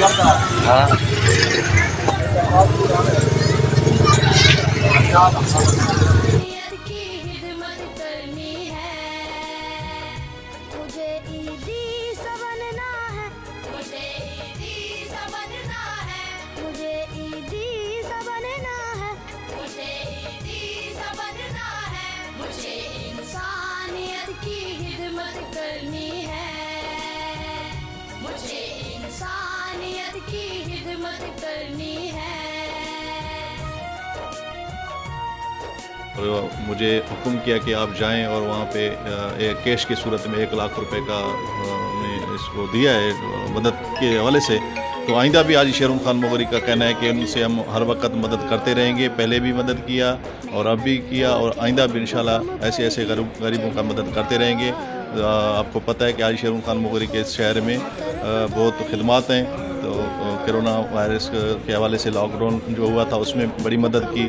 啊。की हिदमत करनी है। मुझे हुक्म किया कि आप जाएँ और वहाँ पे एक कैश की सूरत में एक लाख रुपए का हमने इसको दिया है मदद के हवाले से। तो आइंदा भी आज शेरुन खान मोगरी का कहना है कि उनसे हम हर वक्त मदद करते रहेंगे। पहले भी मदद किया और अब भी किया और आइंदा भी इंशाल्लाह ऐसे ऐसे गरीब, गरीबों का मदद करते रहेंगे। आपको पता है कि आज शेरुन खान मोगरी के शहर में बहुत खदमात हैं। तो कोरोना वायरस के हवाले से लॉकडाउन जो हुआ था, उसमें बड़ी मदद की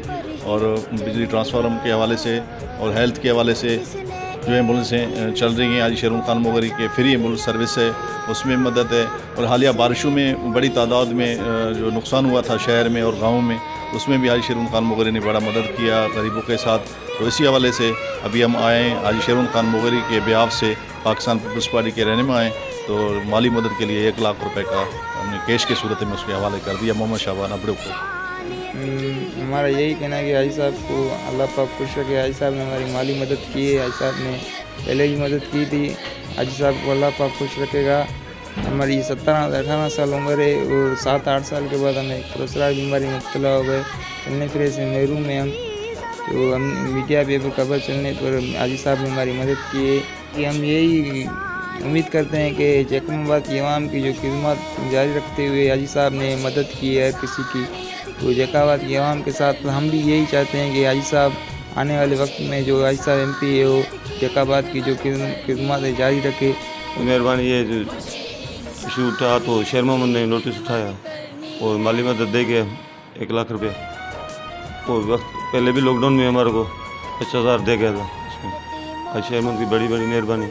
और बिजली ट्रांसफार्म के हवाले से और हेल्थ के हवाले से जो एम्बुलेंसें चल रही हैं। आज शेरुन खान मोगरी के फ्री एंबुलेंस सर्विस है, उसमें मदद है। और हालिया बारिशों में बड़ी तादाद में जो नुकसान हुआ था शहर में और गाँव में, उसमें भी आज शेरुन खान मोगरी ने बड़ा मदद किया गरीबों के साथ। तो इसी हवाले से अभी हम आए आज शेरुन खान मोगरी के ब्याव से पाकिस्तान पीपल्स पार्टी के रहनमा हैं। तो माली मदद के लिए एक लाख रुपए का हमने कैश के सूरत में उसके हवाले कर दिया मोहम्मद शाहबान अबड़े को हम्म, हमारा यही कहना है कि हाजी साहब को अल्लाह पाक खुश रखे। हाजी साहब ने हमारी माली मदद की है हाजी साहब ने पहले ही मदद की थी। हाजी साहब को अल्लाह पाक खुश रखेगा। हमारी सत्रह अठारह साल उम्र है और सात आठ साल के बाद हमें प्रोसरा बीमारी मुबतला हो गए। चलने फिरे से महरूम में हम तो हम मीडिया पे भी खबर चलने पर हाजी साहब ने हमारी मदद की है। कि हम यही उम्मीद करते हैं कि जैकमाबाद की आवाम की जो खिदमत जारी रखते हुए हाजी साहब ने मदद की है किसी की तो जैकाबाद की आवाम के साथ हम भी यही चाहते हैं कि हाजी साहब आने वाले वक्त में जो हाजी साहब एम पी है, वो जैकाबाद की जो खिदमत है जारी रखे। मेहरबानी ये इशू उठा तो शेर मोहम्मद ने नोटिस उठाया और माली मदद दे गया एक लाख रुपया और वक्त पहले भी लॉकडाउन में हमारे को पचास हज़ार दे गया था। इसमें आज शेर मोहम्मद की बड़ी बड़ी मेहरबानी।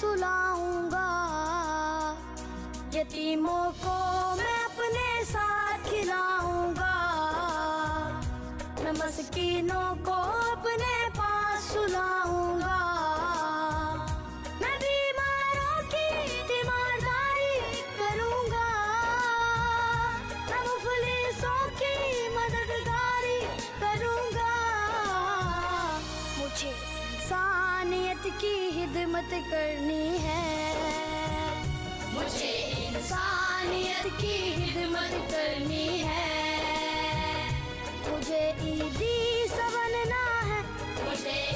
सुलाऊँगा। यतीमों को मैं अपने साथ खिलाऊँगा। मस्कीनों को अपने पास सुलाऊँगा। की हिदमत करनी है। मुझे इंसानियत की हिदमत करनी है। मुझे ईदी सबनना है। मुझे